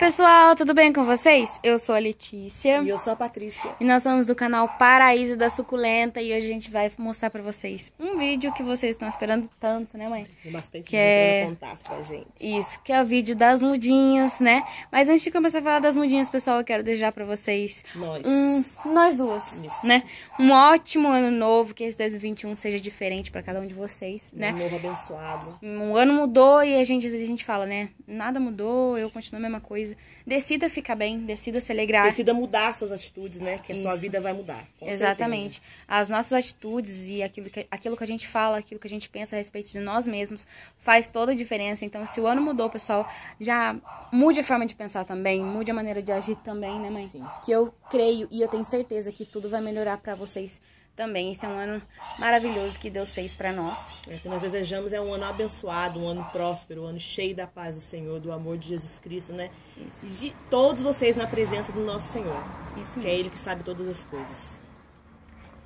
pessoal, tudo bem com vocês? Eu sou a Letícia. E eu sou a Patrícia. E nós somos do canal Paraíso da Suculenta e hoje a gente vai mostrar pra vocês um vídeo que vocês estão esperando tanto, né mãe? Tem bastante que gente é... contato com a gente. Isso, que é o vídeo das mudinhas, né? Mas antes de começar a falar das mudinhas, pessoal, eu quero desejar pra vocês... Nós. Um, nós duas, Isso. né? Um ótimo ano novo, que esse 2021 seja diferente pra cada um de vocês, né? Um novo abençoado. Um ano mudou e a gente, às vezes a gente fala, né? Nada mudou, eu continuo a mesma coisa. Decida ficar bem, decida se alegrar. Decida mudar suas atitudes, né? Que a sua Isso. vida vai mudar. com Exatamente. As nossas atitudes e aquilo que, aquilo que a gente fala, aquilo que a gente pensa a respeito de nós mesmos, faz toda a diferença. Então, se o ano mudou, pessoal, já mude a forma de pensar também, mude a maneira de agir também, né, mãe? Sim. Que eu creio e eu tenho certeza que tudo vai melhorar pra vocês também. Esse é um ano maravilhoso que Deus fez pra nós. É, o que nós desejamos é um ano abençoado, um ano próspero, um ano cheio da paz do Senhor, do amor de Jesus Cristo, né? Isso. De todos vocês na presença do nosso Senhor. Isso Que é mesmo. Ele que sabe todas as coisas.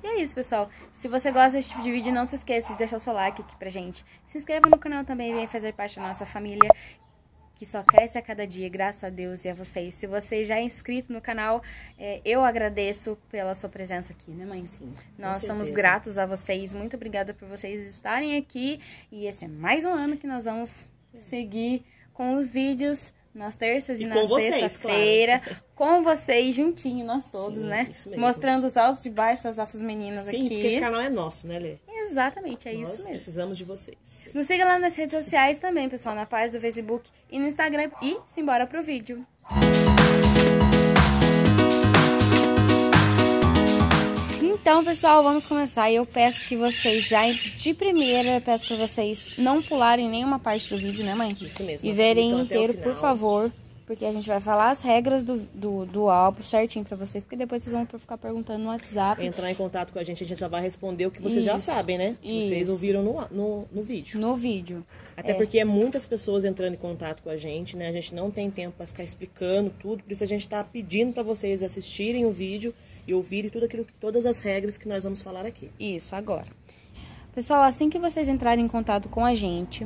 E é isso, pessoal. Se você gosta desse tipo de vídeo, não se esqueça de deixar o seu like aqui pra gente. Se inscreva no canal também e venha fazer parte da nossa família, que só cresce a cada dia, graças a Deus e a vocês. Se você já é inscrito no canal, é, eu agradeço pela sua presença aqui, né, mãe? Sim, Nós somos gratos a vocês. Muito obrigada por vocês estarem aqui. E esse é mais um ano que nós vamos seguir com os vídeos nas terças e, E nas com vocês, sextas-feira. Com vocês, juntinho, nós todos, Sim, né? isso mesmo. Mostrando os altos e baixos das nossas meninas Sim, aqui. porque esse canal é nosso, né, Lê? Exatamente, é Nós isso mesmo. precisamos de vocês. Nos siga lá nas redes sociais também, pessoal, na página do Facebook e no Instagram. E simbora pro vídeo. Então, pessoal, vamos começar. Eu peço que vocês já, de primeira, peço para vocês não pularem nenhuma parte do vídeo, né, mãe? Isso mesmo. E verem inteiro, por favor. Porque a gente vai falar as regras do, do, do álbum certinho pra vocês. Porque depois vocês vão ficar perguntando no WhatsApp. Entrar em contato com a gente, a gente já vai responder o que vocês já Isso. sabem, né? Vocês Isso. ouviram no, no, no vídeo. No vídeo. Até É. porque é muitas pessoas entrando em contato com a gente, né? A gente não tem tempo para ficar explicando tudo, por isso a gente tá pedindo para vocês assistirem o vídeo e ouvirem tudo aquilo, todas as regras que nós vamos falar aqui. Isso, agora. Pessoal, assim que vocês entrarem em contato com a gente,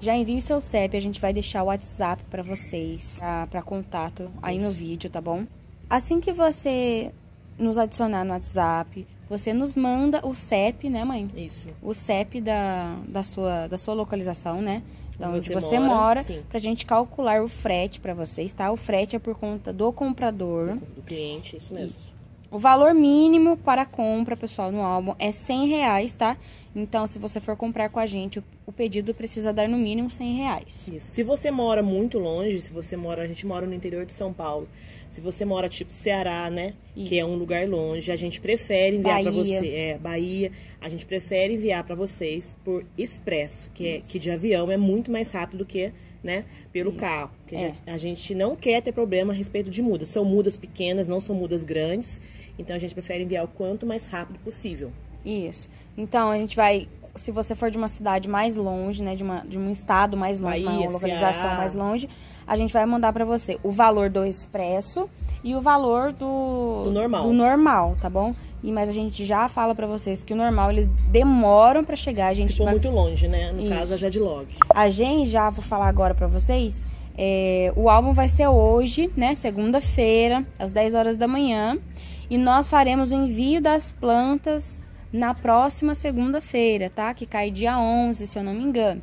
já envie o seu CEP, a gente vai deixar o WhatsApp pra vocês, para contato aí no Isso. vídeo, tá bom? Assim que você nos adicionar no WhatsApp, você nos manda o CEP, né, mãe? Isso. O CEP da, da, sua, da sua localização, né? Da Onde você você mora, mora, sim. pra gente calcular o frete pra vocês, tá? O frete é por conta do comprador. Do cliente, isso mesmo. Isso. O valor mínimo para compra, pessoal, no álbum é 100 reais, tá? Então, se você for comprar com a gente, o- pedido precisa dar no mínimo 100 reais. Isso. Se você mora muito longe, se você mora, a gente mora no interior de São Paulo. Se você mora tipo Ceará, né, Isso. que é um lugar longe, a gente prefere enviar para você, é, Bahia, a gente prefere enviar para vocês por expresso, que é que de avião é muito mais rápido do que, né, pelo carro. Que É. a gente não quer ter problema a respeito de mudas. São mudas pequenas, não são mudas grandes. Então a gente prefere enviar o quanto mais rápido possível. Isso. Então, a gente vai... Se você for de uma cidade mais longe, né? De, uma, de um estado mais longe, Bahia, uma localização Ceará. mais longe, a gente vai mandar pra você o valor do expresso e o valor do... Do normal. Do normal, tá bom? E, mas a gente já fala pra vocês que o normal, eles demoram pra chegar. A gente Se for vai... muito longe, né? No Isso. caso, a Jadlog. A gente já vou falar agora pra vocês. é, o álbum vai ser hoje, né? Segunda-feira, às 10 horas da manhã. E nós faremos o envio das plantas na próxima segunda-feira, tá? Que cai dia 11, se eu não me engano.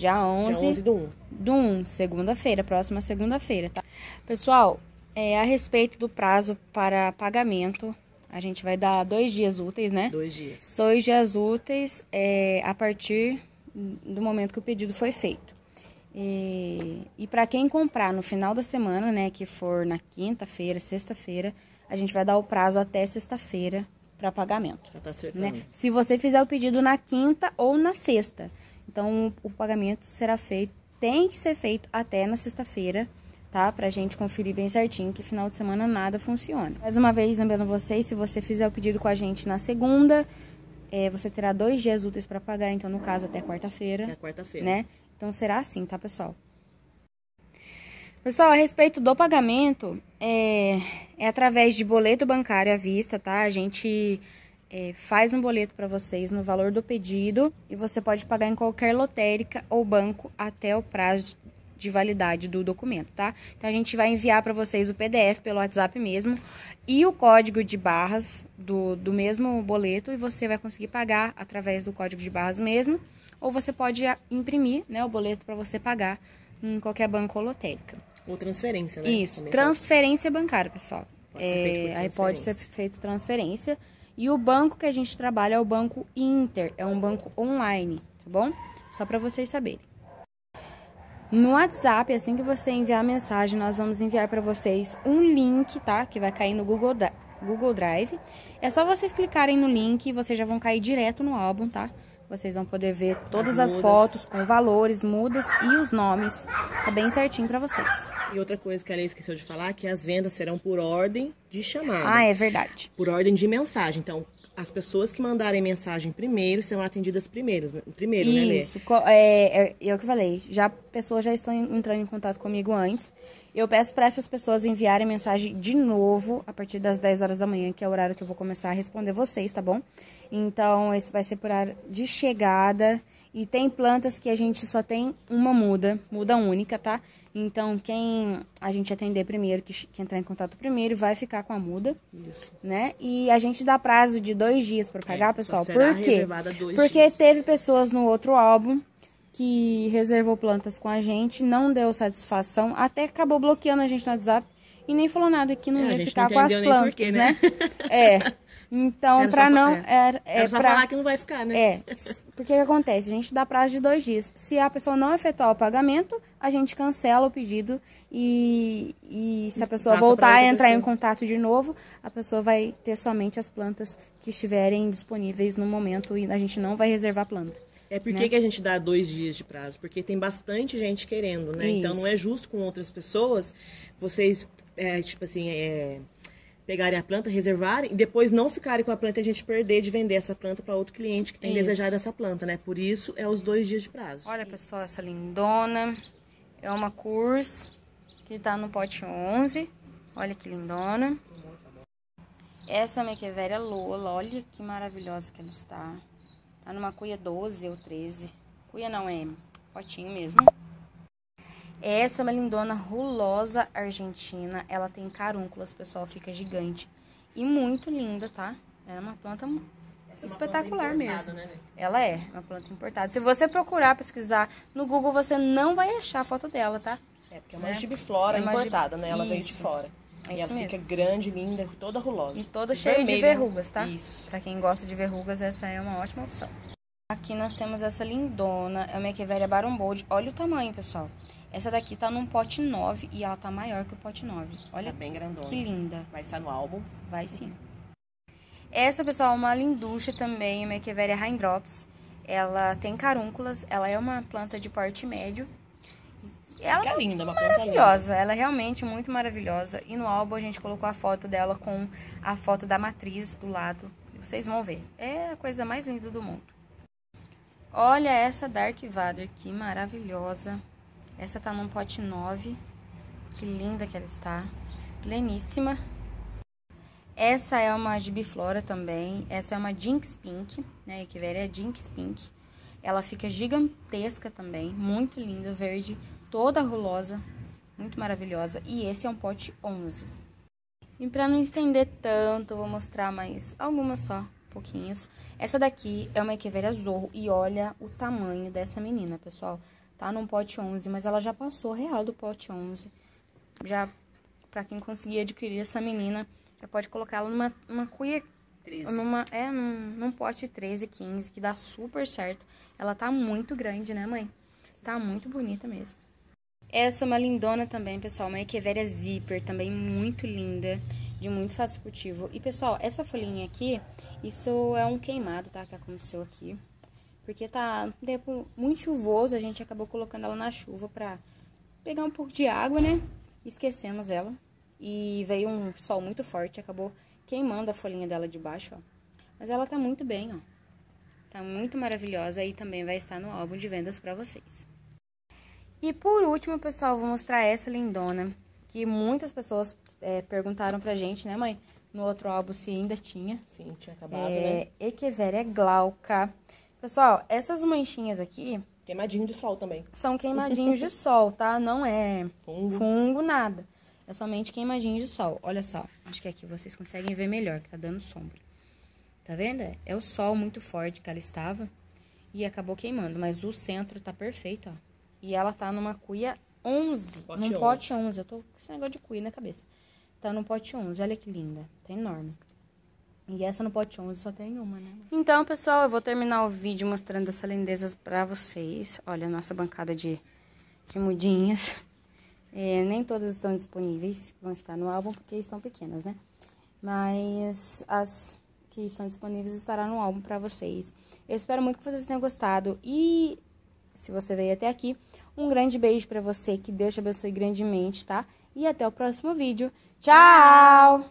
Dia 11, Dia 11 do 1. do 1, segunda-feira, próxima segunda-feira, tá? Pessoal, é, a respeito do prazo para pagamento, a gente vai dar dois dias úteis, né? Dois dias. dois dias úteis é, a partir do momento que o pedido foi feito. E, e para quem comprar no final da semana, né, que for na quinta-feira, sexta-feira, a gente vai dar o prazo até sexta-feira para pagamento, Já tá acertando. né? Se você fizer o pedido na quinta ou na sexta, então o pagamento será feito, tem que ser feito até na sexta-feira, tá? Pra gente conferir bem certinho que final de semana nada funciona. Mais uma vez, lembrando vocês, se você fizer o pedido com a gente na segunda, é, você terá dois dias úteis para pagar, então no caso até Até quarta-feira, a quarta-feira. né? Então será assim, tá, pessoal? Pessoal, a respeito do pagamento, é, é através de boleto bancário à vista, tá? A gente é, faz um boleto para vocês no valor do pedido e você pode pagar em qualquer lotérica ou banco até o prazo de validade do documento, tá? Então, a gente vai enviar para vocês o PDF pelo WhatsApp mesmo e o código de barras do, do mesmo boleto e você vai conseguir pagar através do código de barras mesmo, ou você pode imprimir, né, o boleto para você pagar em qualquer banco ou lotérica. Ou transferência, né? Isso, Também transferência pode... bancária, pessoal. Pode é, aí pode ser feito transferência. E o banco que a gente trabalha é o Banco Inter, é um banco online, tá bom? Só para vocês saberem. No WhatsApp, assim que você enviar a mensagem, nós vamos enviar para vocês um link, tá? Que vai cair no Google, Google Drive. É só vocês clicarem no link e vocês já vão cair direto no álbum, tá? Vocês vão poder ver todas as, as fotos com valores, mudas e os nomes. Tá bem certinho para vocês. E outra coisa que a Lei esqueceu de falar, que as vendas serão por ordem de chamada. Ah, é verdade. Por ordem de mensagem. Então, as pessoas que mandarem mensagem primeiro serão atendidas primeiros, né? primeiro, Isso, né, Lê? Isso, é, é, é o que eu falei. Já pessoas já estão entrando em contato comigo antes. Eu peço para essas pessoas enviarem mensagem de novo a partir das 10 horas da manhã, que é o horário que eu vou começar a responder vocês, tá bom? Então, esse vai ser por horário de chegada. E tem plantas que a gente só tem uma muda, muda única, tá? Então, quem a gente atender primeiro, que, que, entrar em contato primeiro, vai ficar com a muda. Isso. Né? E a gente dá prazo de dois dias para pagar, é, pessoal. Por quê? Porque dias. teve pessoas no outro álbum que reservou plantas com a gente, não deu satisfação, até acabou bloqueando a gente no WhatsApp e nem falou nada que não é, ia ficar com as plantas, porquê, né? né? é. Então, para não. É, é, é só pra, falar que não vai ficar, né? É. Porque o que acontece? A gente dá prazo de dois dias. Se a pessoa não efetuar o pagamento, a gente cancela o pedido e, e se a pessoa Passa voltar a entrar pessoa. em contato de novo, a pessoa vai ter somente as plantas que estiverem disponíveis no momento e a gente não vai reservar planta. É por né? que a gente dá dois dias de prazo? Porque tem bastante gente querendo, né? Isso. Então não é justo com outras pessoas vocês, é, tipo assim, é, pegarem a planta, reservarem e depois não ficarem com a planta e a gente perder de vender essa planta para outro cliente que tem isso. desejado essa planta, né? Por isso é os dois dias de prazo. Olha, pessoal, essa lindona é uma curso que tá no pote 11. Olha que lindona. Essa é Mequeveria Lola, olha que maravilhosa que ela está. Tá numa cuia 12 ou 13. Cuia não, é potinho mesmo. Essa é uma lindona rulosa argentina. Ela tem carúnculas, pessoal, fica gigante. E muito linda, tá? Ela é uma planta Essa espetacular é planta mesmo. Né? Ela é uma planta importada. Se você procurar, pesquisar no Google, você não vai achar a foto dela, tá? É, porque é uma né? gibiflora é importada, né? Ela Isso. veio de fora. É e ela mesmo. fica grande, linda, toda rulosa. E toda cheia de verrugas, tá? Isso. Pra quem gosta de verrugas, essa é uma ótima opção. Aqui nós temos essa lindona, é uma Echeveria Baron Bold. Olha o tamanho, pessoal. Essa daqui tá num pote 9 e ela tá maior que o pote 9. Olha tá bem grandona. que linda. Vai estar no álbum? Vai sim. Essa, pessoal, é uma linducha também, uma Echeveria Raindrops. Ela tem carúnculas, ela é uma planta de porte médio. Ela é linda, uma maravilhosa, ela é realmente muito maravilhosa. E no álbum a gente colocou a foto dela com a foto da matriz do lado. Vocês vão ver. É a coisa mais linda do mundo. Olha essa Dark Vader, que maravilhosa. Essa tá num pote 9. Que linda que ela está. Pleníssima. Essa é uma gibiflora também. Essa é uma Jinx Pink, né? Velha é Jinx Pink. Ela fica gigantesca também, muito linda, verde, toda rulosa, muito maravilhosa. E esse é um pote 11. E para não estender tanto, vou mostrar mais algumas só, pouquinhas. Essa daqui é uma Echeveria Zorro e olha o tamanho dessa menina, pessoal tá? Num pote 11, mas ela já passou real do pote 11. Já, pra quem conseguir adquirir essa menina, já pode colocar ela numa, numa cuia... 13. Numa, é, num, num pote 13, 15, que dá super certo. Ela tá muito grande, né, mãe? Tá muito bonita mesmo. Essa é uma lindona também, pessoal, uma Echeveria Zipper, também muito linda, de muito fácil cultivo. E, pessoal, essa folhinha aqui, isso é um queimado, tá, que aconteceu aqui. Porque tá um tempo muito chuvoso, a gente acabou colocando ela na chuva pra pegar um pouco de água, né? Esquecemos ela. E veio um sol muito forte, acabou queimando a folhinha dela de baixo, ó. Mas ela tá muito bem, ó. Tá muito maravilhosa e também vai estar no álbum de vendas pra vocês. E por último, pessoal, vou mostrar essa lindona, que muitas pessoas é, perguntaram pra gente, né, mãe? No outro álbum se ainda tinha. Sim, tinha acabado, é, né? Echeveria glauca. Pessoal, essas manchinhas aqui, Queimadinho de sol também. São queimadinhos de sol, tá? Não é Fungo. fungo, nada. É somente queimadinho de sol. Olha só, acho que aqui vocês conseguem ver melhor, que tá dando sombra. Tá vendo? É o sol muito forte que ela estava e acabou queimando. Mas o centro tá perfeito, ó. E ela tá numa cuia 11, Pote num 11. pote 11. Eu tô com esse negócio de cuia na cabeça. Tá no pote 11, olha que linda. Tá enorme. E essa no pote 11 só tem uma, né? Então, pessoal, eu vou terminar o vídeo mostrando essas lindezas pra vocês. Olha a nossa bancada de, de mudinhas. É, nem todas estão disponíveis, vão estar no álbum porque estão pequenas, né? Mas as que estão disponíveis estará no álbum pra vocês. Eu espero muito que vocês tenham gostado e se você veio até aqui, um grande beijo pra você, que Deus te abençoe grandemente, tá? E até o próximo vídeo. Tchau!